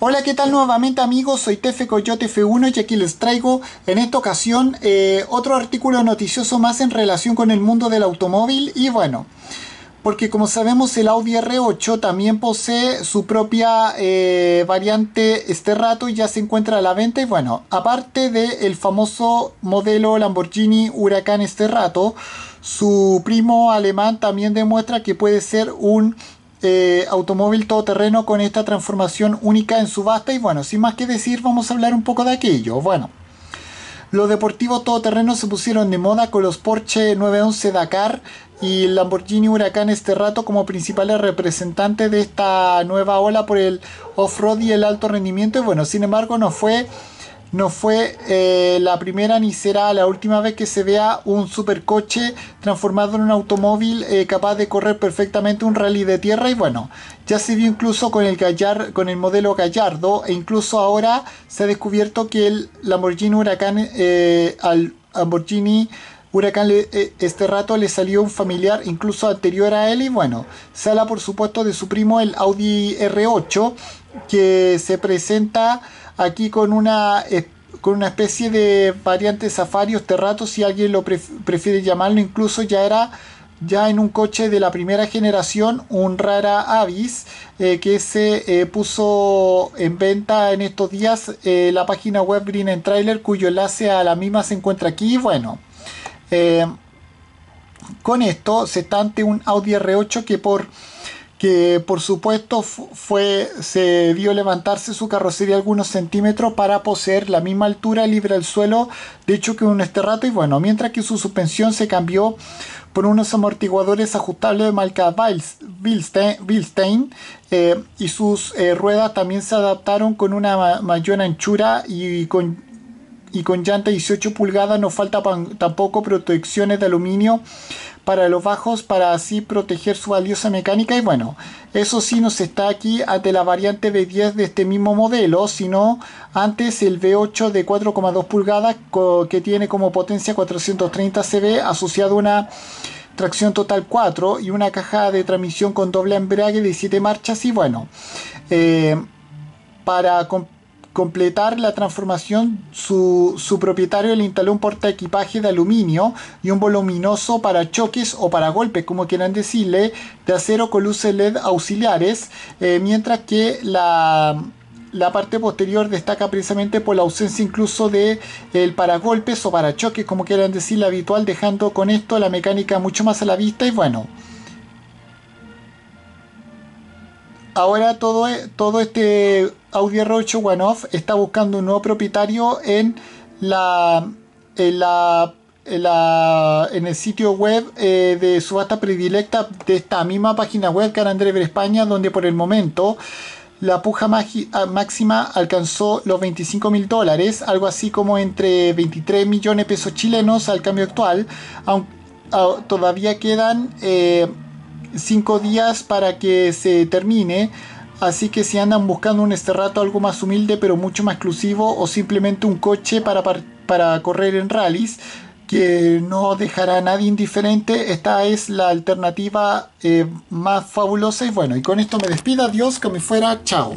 Hola, ¿qué tal nuevamente amigos? Soy Tefe Coyote F1 y aquí les traigo en esta ocasión eh, otro artículo noticioso más en relación con el mundo del automóvil y bueno, porque como sabemos el Audi R8 también posee su propia eh, variante este rato y ya se encuentra a la venta y bueno, aparte del famoso modelo Lamborghini Huracán este rato, su primo alemán también demuestra que puede ser un eh, automóvil todoterreno con esta transformación única en subasta. Y bueno, sin más que decir, vamos a hablar un poco de aquello. Bueno, los deportivos todoterrenos se pusieron de moda con los Porsche 911 Dakar y el Lamborghini Huracán este rato como principales representantes de esta nueva ola por el off-road y el alto rendimiento. Y bueno, sin embargo, no fue no fue eh, la primera ni será la última vez que se vea un supercoche transformado en un automóvil eh, capaz de correr perfectamente un rally de tierra. Y bueno, ya se vio incluso con el, Gallar, con el modelo Gallardo e incluso ahora se ha descubierto que el Lamborghini Huracán eh, al Lamborghini Huracán este rato le salió un familiar incluso anterior a él y bueno, se habla por supuesto de su primo el Audi R8 que se presenta aquí con una, con una especie de variante Safari o Terrato, si alguien lo prefiere llamarlo, incluso ya era ya en un coche de la primera generación, un Rara Avis, eh, que se eh, puso en venta en estos días eh, la página web Green Trailer, cuyo enlace a la misma se encuentra aquí. Bueno, con esto se está ante un Audi R8 que por que por supuesto fue, se vio levantarse su carrocería algunos centímetros para poseer la misma altura libre del suelo, de hecho que un esterrato y bueno, mientras que su suspensión se cambió por unos amortiguadores ajustables de marca Bilstein, eh, y sus eh, ruedas también se adaptaron con una mayor anchura y con y con llanta 18 pulgadas no falta tampoco protecciones de aluminio para los bajos para así proteger su valiosa mecánica. Y bueno eso sí no se está aquí ante la variante V10 de este mismo modelo sino antes el V8 de 4,2 pulgadas que tiene como potencia 430 cb asociado a una tracción total 4 y una caja de transmisión con doble embrague de 7 marchas. Y bueno eh, para completar la transformación, su, propietario le instaló un porta equipaje de aluminio y un voluminoso para choques o para golpes, como quieran decirle, de acero con luces LED auxiliares, eh, mientras que la, la parte posterior destaca precisamente por la ausencia incluso de el paragolpes o parachoques, como quieran decirle habitual, dejando con esto la mecánica mucho más a la vista y bueno. Ahora todo, e, todo este Audi R8 One Off está buscando un nuevo propietario en la, en la en, el sitio web eh, de subasta predilecta de esta misma página web Car Andrever España, donde por el momento la puja ah, máxima alcanzó los 25 mil dólares, algo así como entre 23 millones de pesos chilenos al cambio actual. Aunque, ah, todavía quedan 5 eh, días para que se termine. Así que si andan buscando un esterrato algo más humilde pero mucho más exclusivo o simplemente un coche para, para correr en rallies que no dejará a nadie indiferente, esta es la alternativa eh, más fabulosa y bueno, y con esto me despido, adiós, que me fuera, chao.